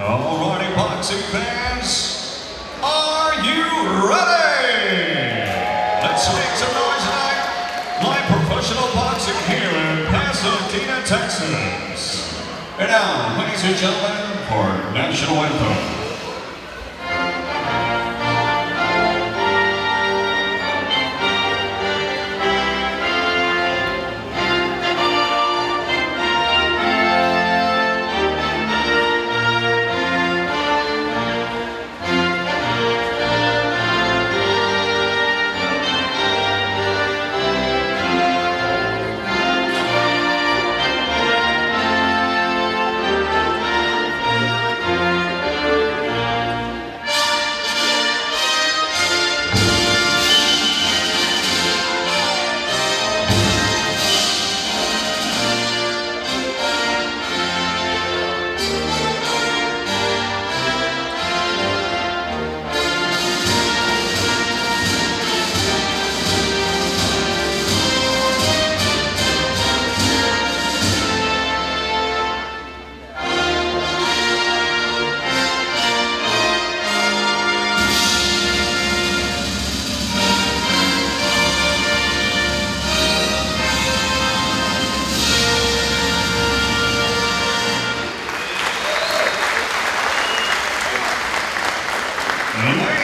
Alrighty, boxing fans, are you ready? Let's make some noise tonight. Live professional boxing here in Pasadena, Texas. And now, ladies and gentlemen, for national anthem.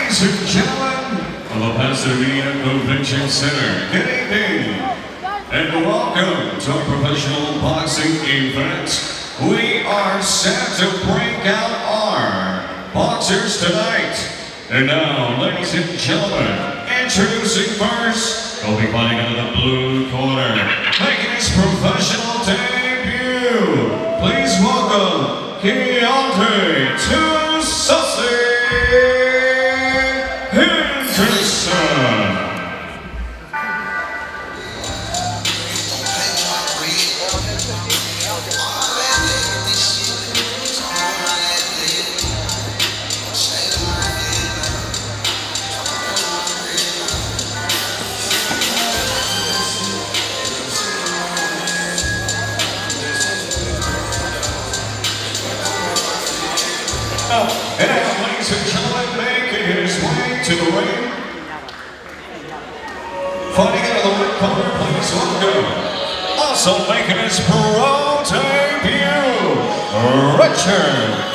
Ladies and gentlemen of the Pasadena Convention Center, good evening and welcome to our professional boxing event. We are set to break out our boxers tonight. And now, ladies and gentlemen, introducing first, he'll be fighting out of the blue corner, making his professional debut. Please welcome Keontae Tususi Henderson. And now, ladies and gentlemen, making his way to the ring. His pro debut, Richard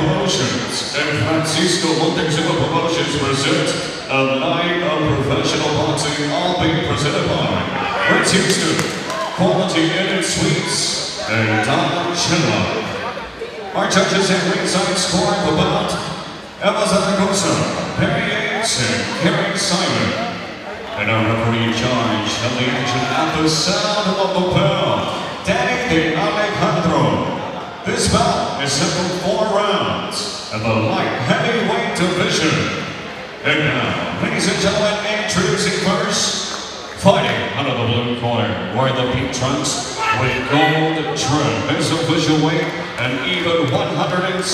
Promotions and Francisco Moctezuma Promotions present a night of professional boxing, all being presented by Ritz Houston, Quality Inn Suites, and Don Chinla. Our judges at ringside scoring the bout, Emma Zaragoza, Perry Yates, and Kerry Simon. And our referee in charge of the action at the sound of the bell, Danny De Alejandro. This bout is set for four rounds in the light heavyweight division. And now, ladies and gentlemen, introducing first, fighting out of the blue corner, wearing the pink trunks with gold trim, his official weight, an even 177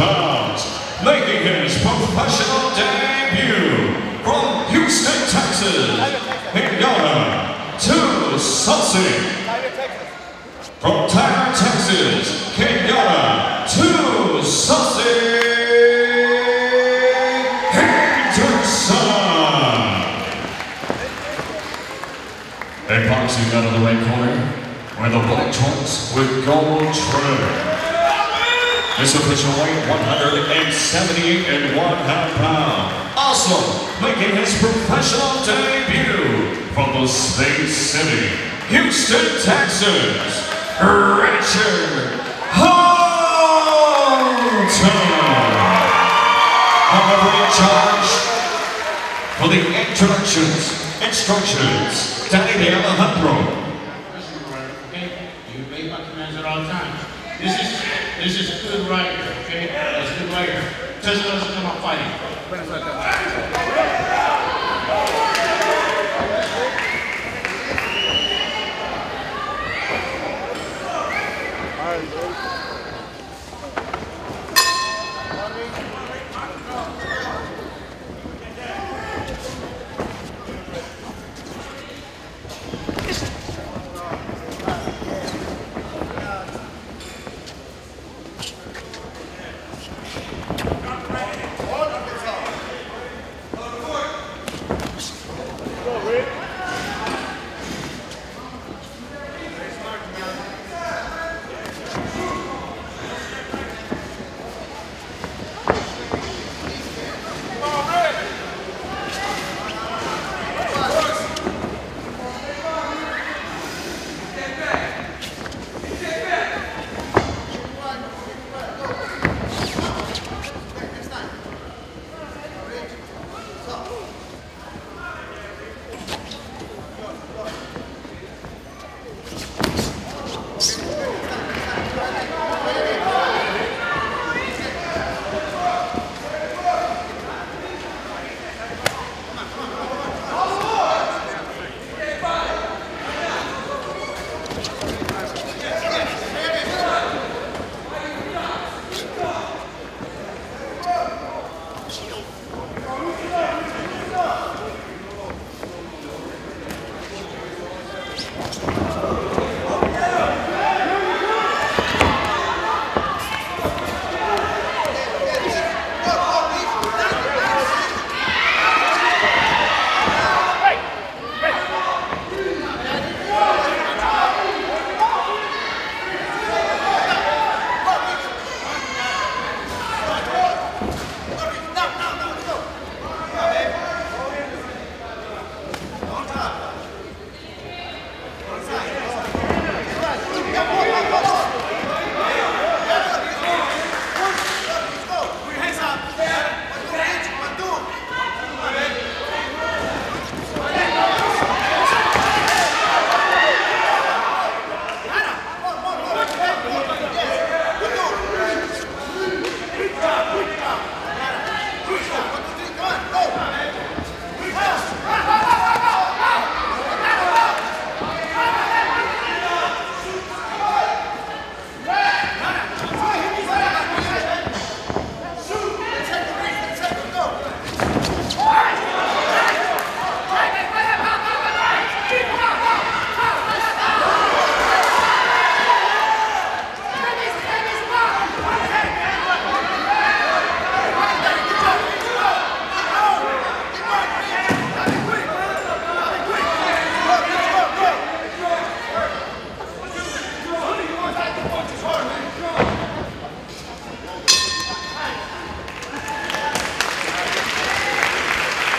pounds, making his professional debut from Houston, Texas, Kenyotta to Saucy. From Tyler, Texas, Kenyotta to Saucy Henderson. And boxing out of the right corner, where the black trunks with gold trim. His official weight, 178 and one half pound. Also making his professional debut from the Space City, Houston, Texas, Richard Hutton. However, in charge for the introductions, instructions, Danny De Alejandro. This is this is good right here, okay? That's good right here. Doesn't come out fighting. All right.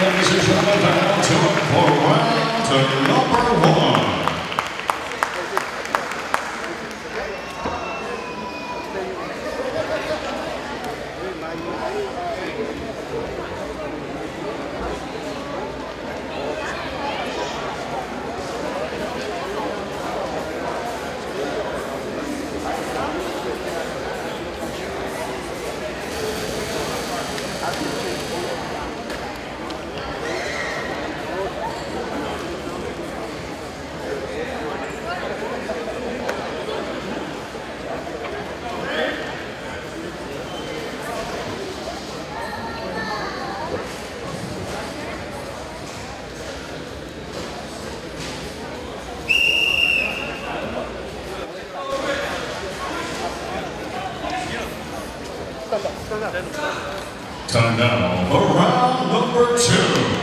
Ladies and gentlemen, now time for round number one. Now round number two.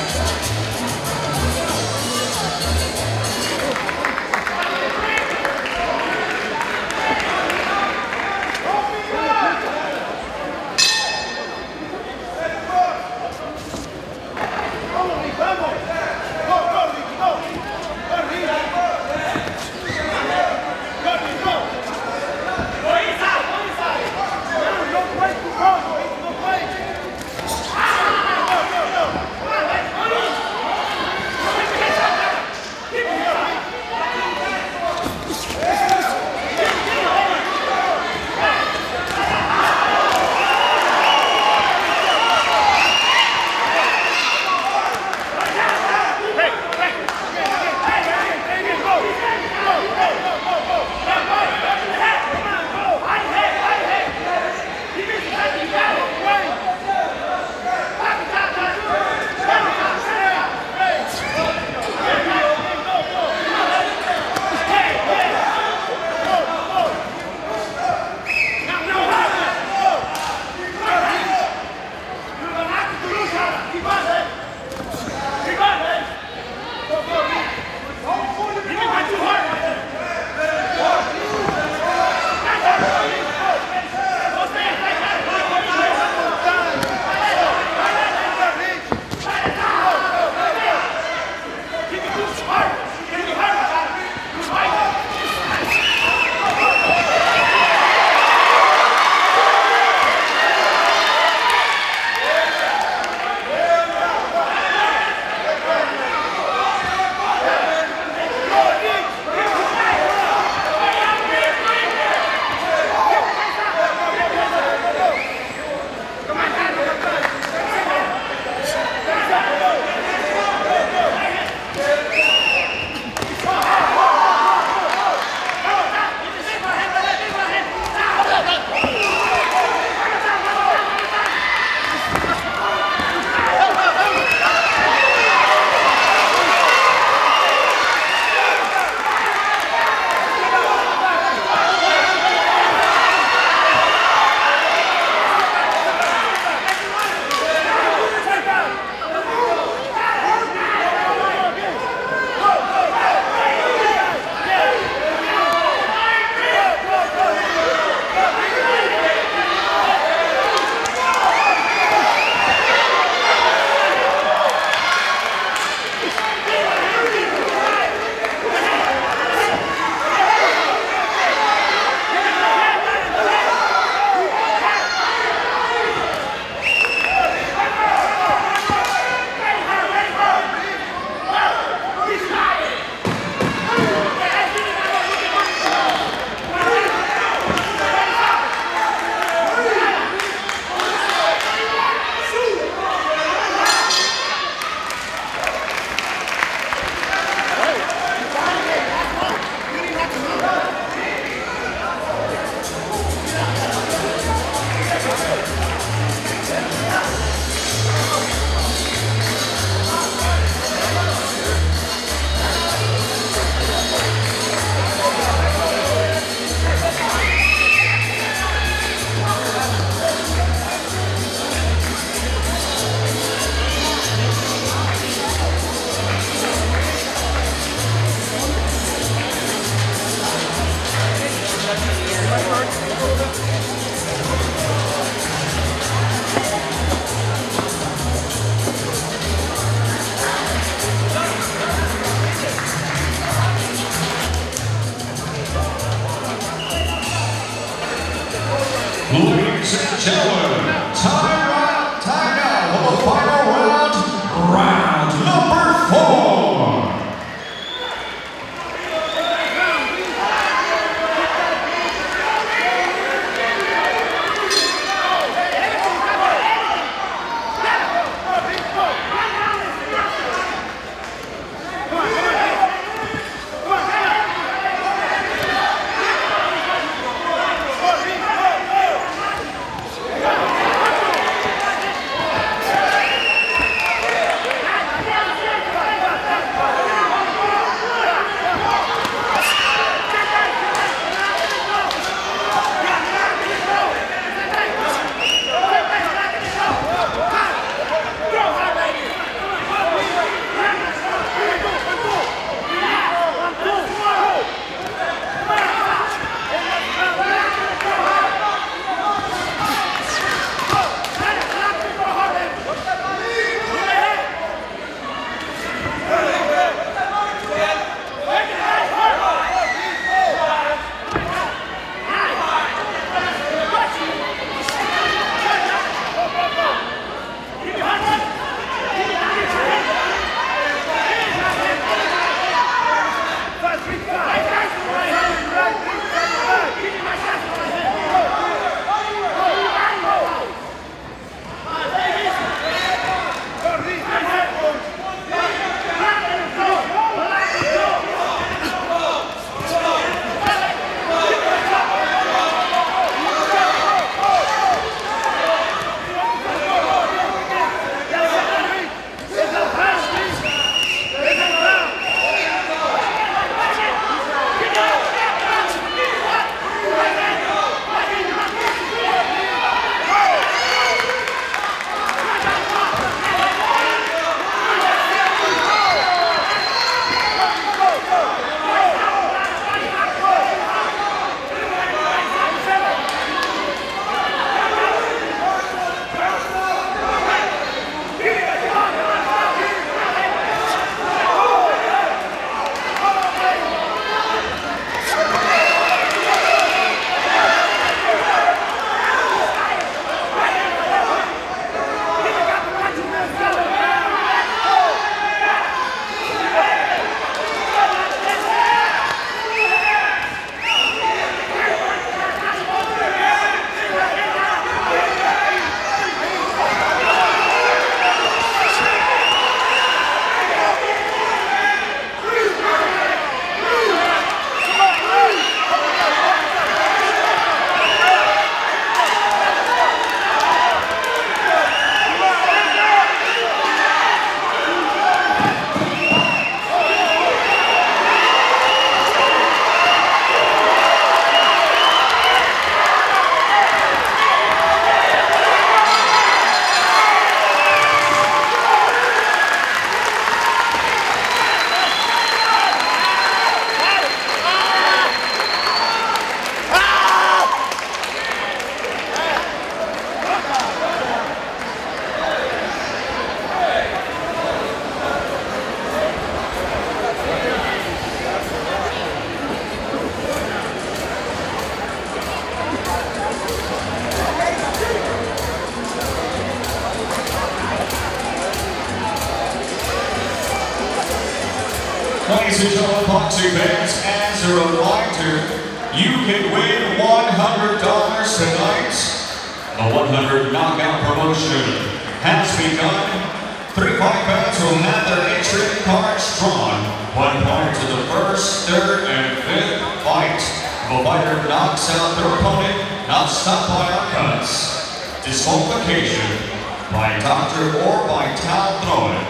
The fighter knocks out their opponent, not stopped by upcuts, disqualification by doctor or by towel throwing.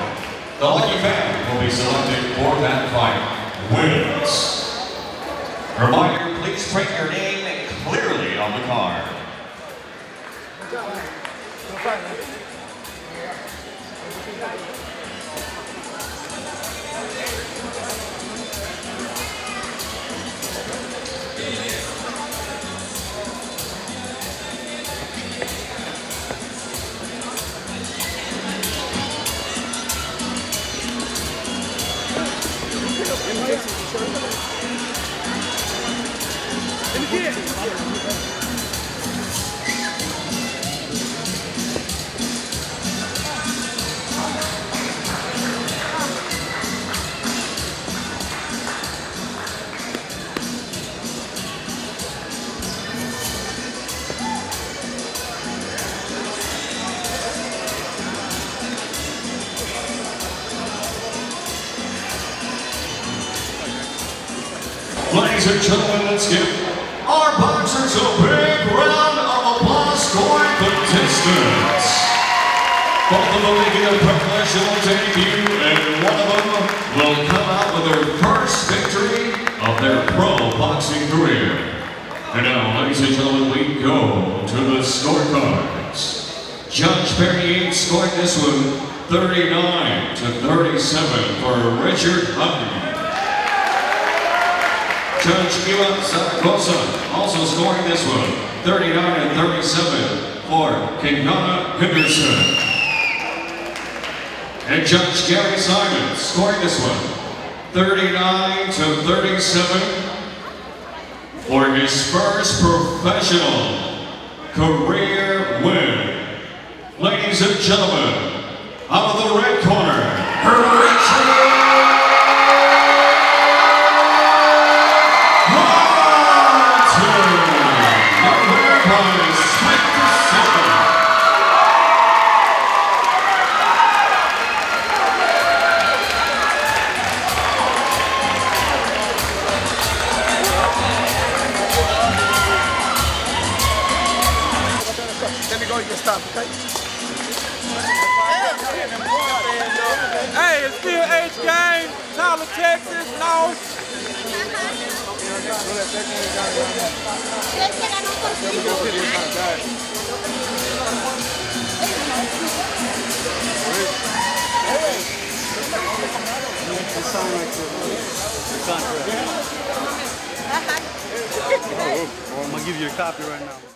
The lucky fan will be selected for that fight. Wins. Reminder, please print your name clearly on the card. Ladies now, ladies and gentlemen, we go to the scorecards. Judge Perrier scored this one 39 to 37 for Richard Hutton. Judge Ivan Zaragoza uh, also scoring this one, 39 and 37 for Kingana Henderson. And Judge Gary Simon scoring this one, 39 to 37 for his first professional career win. Ladies and gentlemen, out of the red corner, Okay? Hey, it's still H game, Tyler, Texas, North. I'm gonna give you a copy right now.